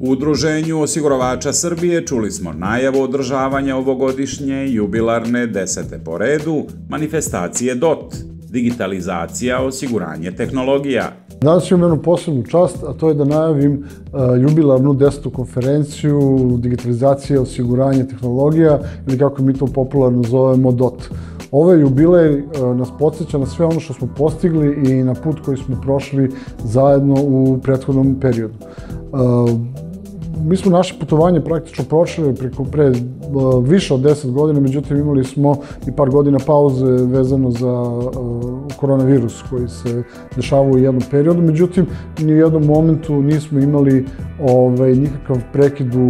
U Udruženju osiguravača Srbije čuli smo najavu održavanja ovogodišnje jubilarne desete po redu manifestacije DOT, digitalizacija, osiguranje tehnologija. Danas imam jednu posebnu čast, a to je da najavim uh, jubilarnu desetu konferenciju digitalizacije, osiguranje tehnologija ili kako mi to popularno zovemo DOT. Ovaj jubilej uh, nas podsjeća na sve ono što smo postigli i na put koji smo prošli zajedno u prethodnom periodu. Mi smo naše putovanje praktično prošli preko pre više od 10 godina, međutim imali smo i par godina pauze vezano za koronavirus koji se dešavao u jednom periodu, međutim ni u jednom momentu nismo imali ovaj, nikakav prekid u,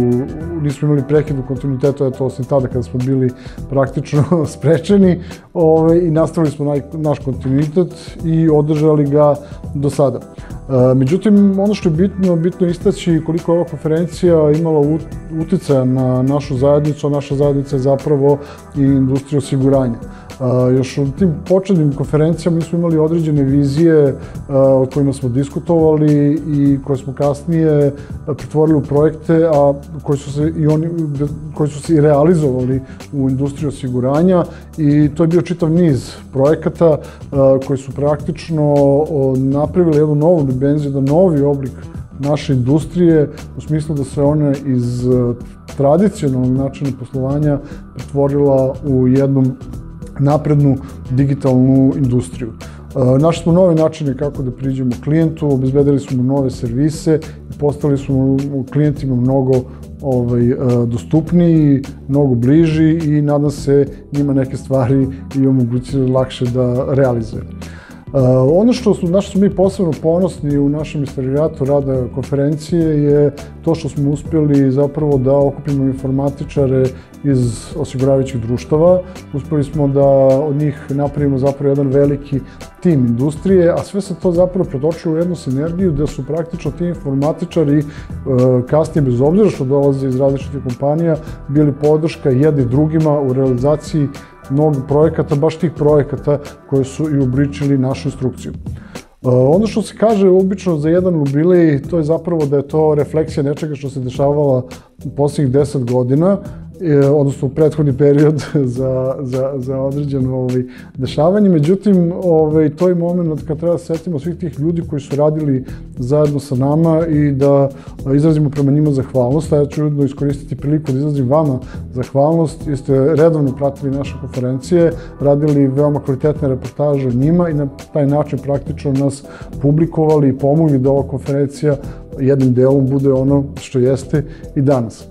nismo imali prekid u kontinuitetu, eto osim tada kada smo bili praktično sprečeni ovaj, i nastavili smo naj, naš kontinuitet i održali ga do sada. Međutim, ono što je bitno, bitno istaći koliko je ova konferencija imala uticaja na našu zajednicu, a naša zajednica je zapravo i industrija osiguranja. Još u tim početnim konferencijama mi smo imali određene vizije o kojima smo diskutovali i koje smo kasnije pretvorili u projekte, a koji su se i oni koji su se i realizovali u industriji osiguranja i to je bio čitav niz projekata koji su praktično napravili jednu novu dimenziju, da novi oblik naše industrije u smislu da se one iz tradicionalnog načina poslovanja pretvorila u jednom naprednu digitalnu industriju. E, našli smo nove načine kako da priđemo klijentu, obezbedili smo nove servise i postali smo klijentima mnogo ovaj, e, dostupniji, mnogo bliži i nadam se njima neke stvari i omogućili lakše da realizuje. Uh, ono što su, na što smo mi posebno ponosni u našem istorijatu rada konferencije je to što smo uspjeli zapravo da okupimo informatičare iz osiguravajućih društava. Uspeli smo da od njih napravimo zapravo jedan veliki tim industrije, a sve se to zapravo pretočilo u jednu sinergiju gde su praktično ti informatičari uh, kasnije, bez obzira što dolaze iz različitih kompanija, bili podrška jedni drugima u realizaciji mnogih projekata, baš tih projekata koje su i ubričili našu instrukciju. Uh, ono što se kaže obično za jedan jubilej, to je zapravo da je to refleksija nečega što se dešavala poslednjih 10 godina odnosno prethodni period za, za, za određeno ovaj, dešavanje. Međutim, ovaj, to je moment kad treba da setimo svih tih ljudi koji su radili zajedno sa nama i da izrazimo prema njima zahvalnost. A ja ću ujedno iskoristiti priliku da izrazim vama zahvalnost. Jeste redovno pratili naše konferencije, radili veoma kvalitetne reportaže o njima i na taj način praktično nas publikovali i pomogli da ova konferencija jednim delom bude ono što jeste i danas.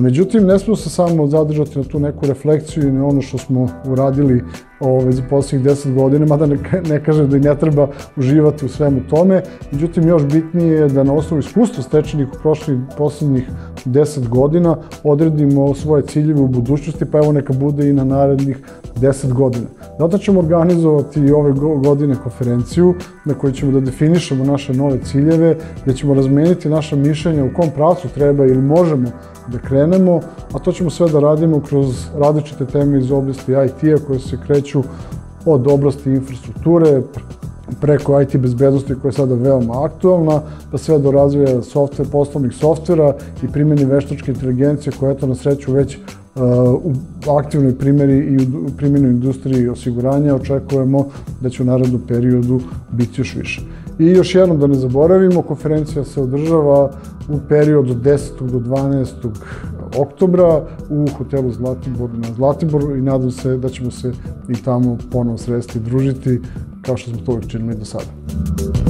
Međutim, ne smo se samo zadržati na tu neku refleksiju i na ono što smo uradili ove, za posljednjih deset godina, mada ne, ne kažem da i ne treba uživati u svemu tome. Međutim, još bitnije je da na osnovu iskustva stečenih u prošlih poslednjih deset godina odredimo svoje ciljeve u budućnosti, pa evo neka bude i na narednih deset godina. Zato ćemo organizovati i ove godine konferenciju na kojoj ćemo da definišemo naše nove ciljeve, gde ćemo razmeniti naša mišljenja u kom pracu treba ili možemo da krenemo, a to ćemo sve da radimo kroz različite teme iz oblasti IT-a koje se kreću od oblasti infrastrukture, preko IT bezbednosti koja je sada veoma aktualna, pa sve do razvoja software, poslovnih softvera i primjeni veštačke inteligencije koja je to na sreću već u aktivnoj primjeri i u primjenu industriji osiguranja očekujemo da će u narodnom periodu biti još više. I još jednom da ne zaboravimo, konferencija se održava u periodu od 10. do 12. oktobra u hotelu Zlatibor na Zlatiboru i nadam se da ćemo se i tamo ponovo sresti i družiti kao što smo to uvijek činili do sada.